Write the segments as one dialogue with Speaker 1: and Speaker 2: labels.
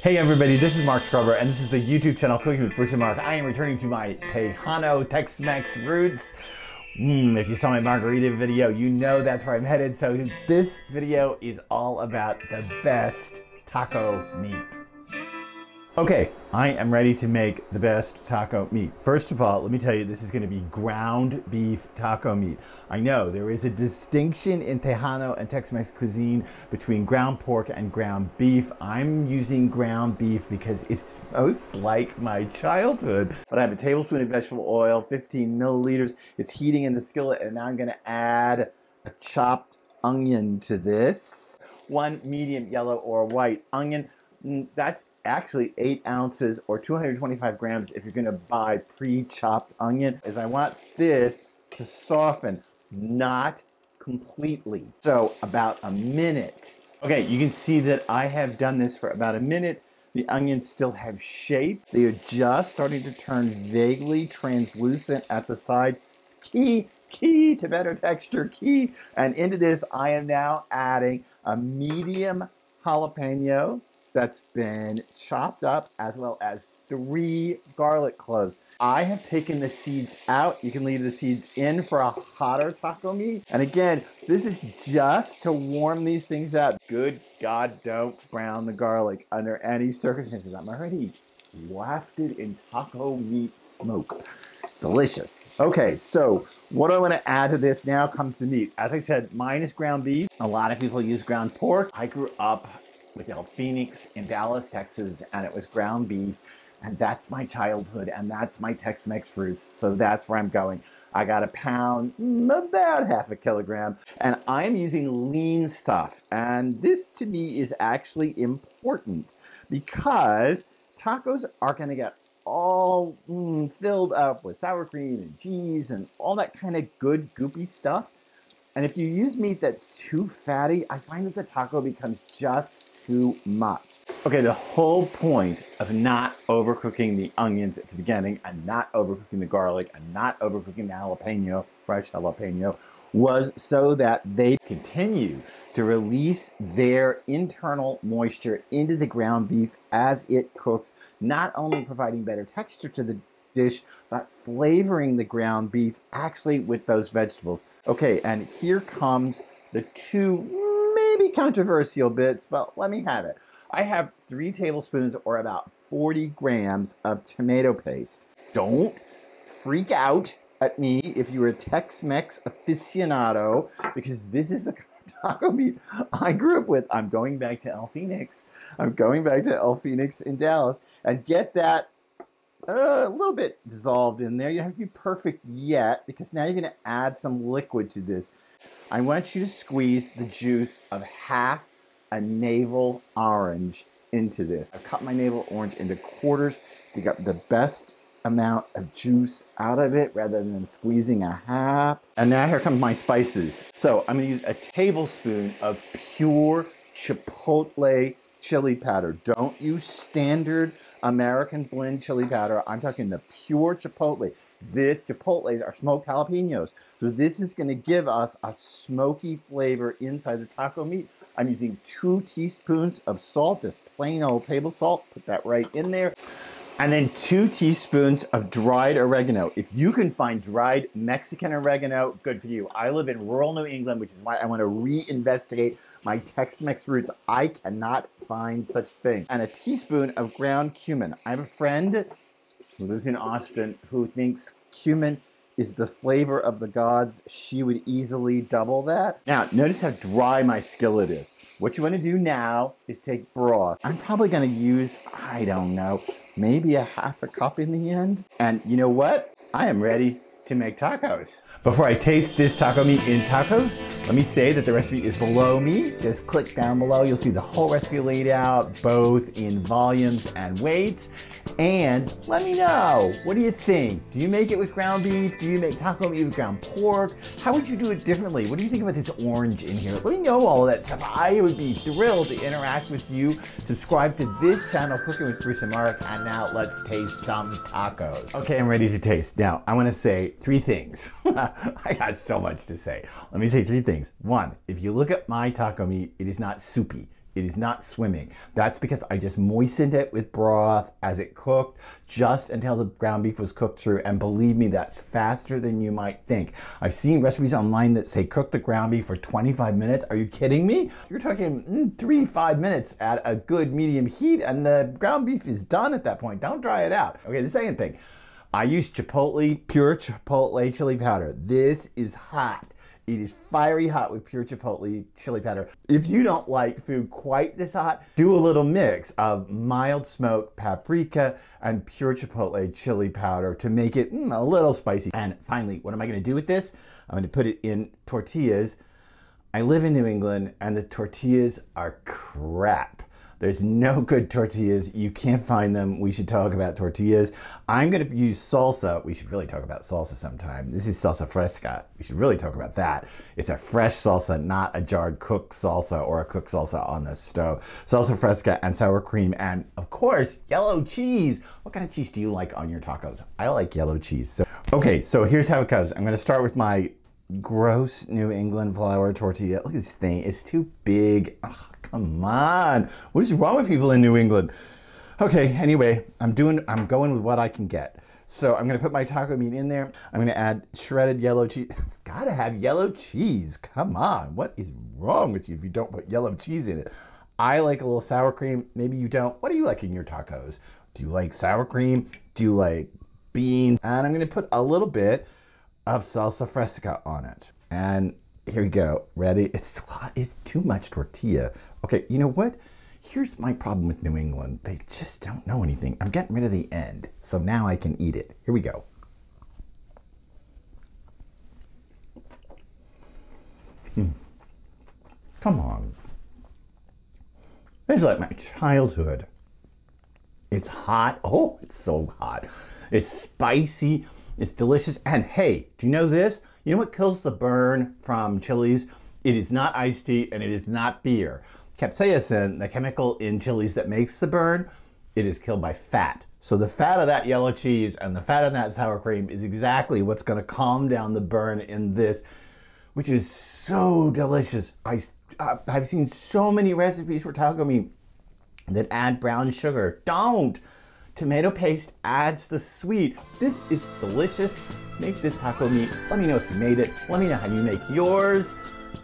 Speaker 1: Hey everybody, this is Mark Scarbrough and this is the YouTube channel Cooking with Bruce and Mark. I am returning to my Tejano Tex-Mex roots. Mm, if you saw my margarita video, you know that's where I'm headed. So this video is all about the best taco meat. Okay, I am ready to make the best taco meat. First of all, let me tell you, this is gonna be ground beef taco meat. I know there is a distinction in Tejano and Tex-Mex cuisine between ground pork and ground beef. I'm using ground beef because it's most like my childhood. But I have a tablespoon of vegetable oil, 15 milliliters. It's heating in the skillet and now I'm gonna add a chopped onion to this. One medium yellow or white onion. That's actually eight ounces or 225 grams if you're gonna buy pre-chopped onion, is I want this to soften, not completely. So about a minute. Okay, you can see that I have done this for about a minute. The onions still have shape. They are just starting to turn vaguely translucent at the sides. It's key, key to better texture, key. And into this, I am now adding a medium jalapeno, that's been chopped up as well as three garlic cloves. I have taken the seeds out. You can leave the seeds in for a hotter taco meat. And again, this is just to warm these things up. Good God, don't brown the garlic under any circumstances. I'm already wafted in taco meat smoke. delicious. Okay, so what I want to add to this now comes to meat. As I said, mine is ground beef. A lot of people use ground pork. I grew up with El Fenix in Dallas, Texas, and it was ground beef. And that's my childhood, and that's my Tex-Mex roots. So that's where I'm going. I got a pound, about half a kilogram, and I'm using lean stuff. And this to me is actually important because tacos are gonna get all mm, filled up with sour cream and cheese and all that kind of good goopy stuff. And if you use meat that's too fatty, I find that the taco becomes just too much. Okay, the whole point of not overcooking the onions at the beginning and not overcooking the garlic and not overcooking the jalapeno, fresh jalapeno, was so that they continue to release their internal moisture into the ground beef as it cooks, not only providing better texture to the dish, but flavoring the ground beef actually with those vegetables. Okay, and here comes the two maybe controversial bits, but let me have it. I have three tablespoons or about 40 grams of tomato paste. Don't freak out at me if you're a Tex-Mex aficionado, because this is the taco meat I grew up with. I'm going back to El Fenix. I'm going back to El Fenix in Dallas and get that uh, a little bit dissolved in there. You don't have to be perfect yet because now you're going to add some liquid to this. I want you to squeeze the juice of half a navel orange into this. I've cut my navel orange into quarters to get the best amount of juice out of it rather than squeezing a half. And now here comes my spices. So I'm gonna use a tablespoon of pure chipotle chili powder. Don't use standard American blend chili powder. I'm talking the pure chipotle. This chipotle are smoked jalapenos. So this is gonna give us a smoky flavor inside the taco meat. I'm using two teaspoons of salt, just plain old table salt. Put that right in there. And then two teaspoons of dried oregano. If you can find dried Mexican oregano, good for you. I live in rural New England, which is why I want to reinvestigate my Tex-Mex roots. I cannot find such thing. And a teaspoon of ground cumin. I have a friend who lives in Austin who thinks cumin is the flavor of the gods. She would easily double that. Now, notice how dry my skillet is. What you want to do now is take broth. I'm probably going to use, I don't know, maybe a half a cup in the end. And you know what? I am ready to make tacos. Before I taste this taco meat in tacos, let me say that the recipe is below me. Just click down below. You'll see the whole recipe laid out, both in volumes and weights. And let me know, what do you think? Do you make it with ground beef? Do you make taco meat with ground pork? How would you do it differently? What do you think about this orange in here? Let me know all of that stuff. I would be thrilled to interact with you. Subscribe to this channel, Cooking with Bruce and Mark. And now let's taste some tacos. Okay, I'm ready to taste. Now, I want to say three things. I got so much to say. Let me say three things. One, if you look at my taco meat, it is not soupy. It is not swimming. That's because I just moistened it with broth as it cooked just until the ground beef was cooked through. And believe me, that's faster than you might think. I've seen recipes online that say cook the ground beef for 25 minutes. Are you kidding me? You're talking mm, three, five minutes at a good medium heat and the ground beef is done at that point. Don't dry it out. Okay, the second thing. I use Chipotle, pure Chipotle chili powder. This is hot. It is fiery hot with pure chipotle chili powder. If you don't like food quite this hot, do a little mix of mild smoke paprika and pure chipotle chili powder to make it mm, a little spicy. And finally, what am I gonna do with this? I'm gonna put it in tortillas. I live in New England and the tortillas are crap. There's no good tortillas. You can't find them. We should talk about tortillas. I'm going to use salsa. We should really talk about salsa sometime. This is salsa fresca. We should really talk about that. It's a fresh salsa, not a jarred cooked salsa or a cooked salsa on the stove. Salsa fresca and sour cream and, of course, yellow cheese. What kind of cheese do you like on your tacos? I like yellow cheese. So, okay, so here's how it goes. I'm going to start with my gross New England flour tortilla. Look at this thing. It's too big. Ugh, come on. What is wrong with people in New England? Okay, anyway, I'm doing I'm going with what I can get. So I'm gonna put my taco meat in there. I'm gonna add shredded yellow cheese. It's gotta have yellow cheese. Come on. What is wrong with you if you don't put yellow cheese in it? I like a little sour cream. Maybe you don't. What do you like in your tacos? Do you like sour cream? Do you like beans? And I'm gonna put a little bit of salsa fresca on it. And here we go. Ready? It's, it's too much tortilla. Okay, you know what? Here's my problem with New England. They just don't know anything. I'm getting rid of the end, so now I can eat it. Here we go. Hmm. Come on. This is like my childhood. It's hot. Oh, it's so hot. It's spicy. It's delicious. And hey, do you know this? You know what kills the burn from chilies? It is not iced tea and it is not beer. Capsaicin, the chemical in chilies that makes the burn, it is killed by fat. So the fat of that yellow cheese and the fat of that sour cream is exactly what's going to calm down the burn in this, which is so delicious. I, I've seen so many recipes for taco meat that add brown sugar. Don't! Tomato paste adds the sweet. This is delicious. Make this taco meat. Let me know if you made it. Let me know how you make yours.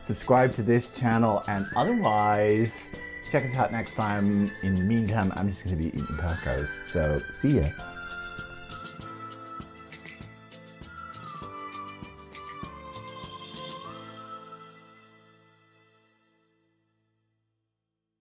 Speaker 1: Subscribe to this channel and otherwise, check us out next time. In the meantime, I'm just gonna be eating tacos. So see ya.